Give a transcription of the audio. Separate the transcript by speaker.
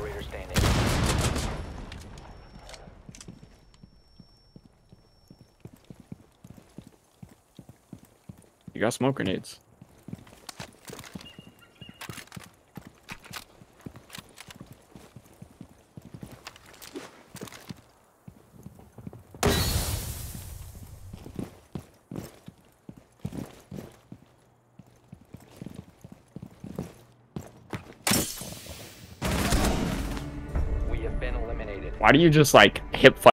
Speaker 1: operator standing. You got smoke grenades. Why do you just like hip